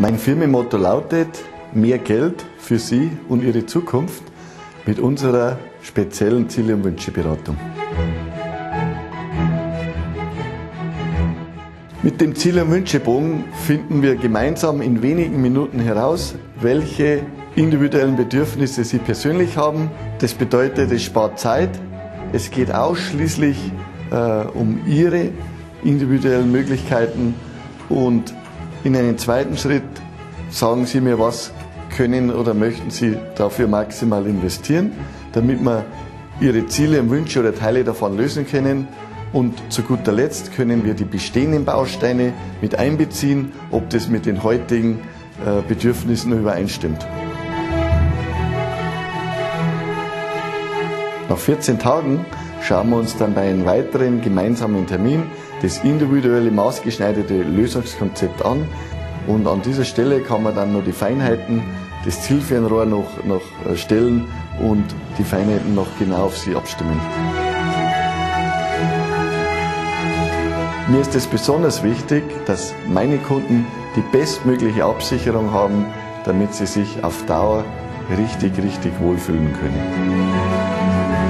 Mein Firmenmotto lautet mehr Geld für Sie und Ihre Zukunft mit unserer speziellen Ziele- und Wünscheberatung. Mit dem Ziele- und Wünschebogen finden wir gemeinsam in wenigen Minuten heraus, welche individuellen Bedürfnisse Sie persönlich haben. Das bedeutet, es spart Zeit. Es geht ausschließlich um Ihre individuellen Möglichkeiten und in einem zweiten Schritt sagen Sie mir, was können oder möchten Sie dafür maximal investieren, damit wir Ihre Ziele und Wünsche oder Teile davon lösen können. Und zu guter Letzt können wir die bestehenden Bausteine mit einbeziehen, ob das mit den heutigen äh, Bedürfnissen übereinstimmt. Nach 14 Tagen schauen wir uns dann bei einem weiteren gemeinsamen Termin das individuelle maßgeschneiderte Lösungskonzept an. Und an dieser Stelle kann man dann noch die Feinheiten des Zielfernrohr noch, noch äh, stellen und die Feinheiten noch genau auf sie abstimmen. Mir ist es besonders wichtig, dass meine Kunden die bestmögliche Absicherung haben, damit sie sich auf Dauer richtig, richtig wohlfühlen können.